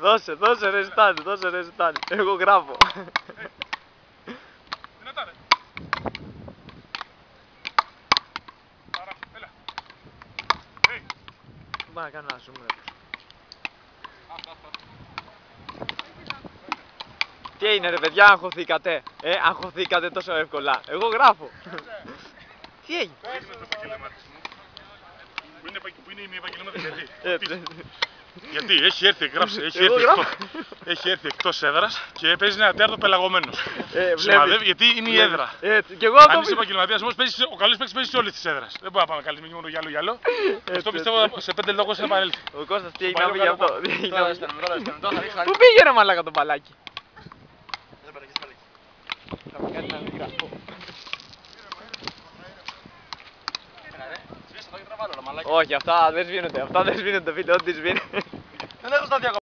Δώσε, δώσε ρε ζητάνε, δώσε ρε ζητάνε. Εγώ γράφω. Δυνατά ρε. Άρα, έλα. Hey. Πάμε να κάνουμε ένα zoom ρε. Τι είναι ρε παιδιά, αγχωθήκατε. Ε, αγχωθήκατε τόσο εύκολα. Εγώ γράφω. Τι έγινε; Τι έγινε το επαγγελματής μου. Που είναι, επαγγε- που είναι η επαγγελματής γιατί. Έτσι. Γιατί; Έχει έρθει, γράψε, έχει Εγώ έρθει, γράφω. εκτός, έχει έρθει εκτός έδρας και παίζει ένα τέρτο πελαγωμένος. Ε, Σημαδεύει βλέπεις. γιατί είναι η Βλέπεις. έδρα. Έτσι, και εγώ αυτό Αν είσαι πιστεύω. επαγγελματίας όμως, παίζεις, ο καλός παίκτης παίζει σε όλες τις έδρες. Δεν μπορεί να πάμε καλή μόνο γυαλό γυαλό. Αυτό έτσι. πιστεύω σε πέντε λόγους θα επανέλθει. Ο Κώστας τι έγινε παλιό να πει γι' αυτό; καλό Τι έγινε να Τώρα πει; έστελνε, τώρα έστελνε, τώρα θα ρίξω Πού πήγε ρε μαλάκα το μπαλάκι; Δεν πάρε, δεν πάρε. Θα μου κάνει να μην γραφώ. Έλα, ρε. Σβήστε το και τραβάλω, ρε μαλάκι. Όχι, αυτά δεν σβήνονται. Αυτά δεν σβήνονται, φίλε. Ό,τι σβήνει. Δεν έχω στα διακοπή.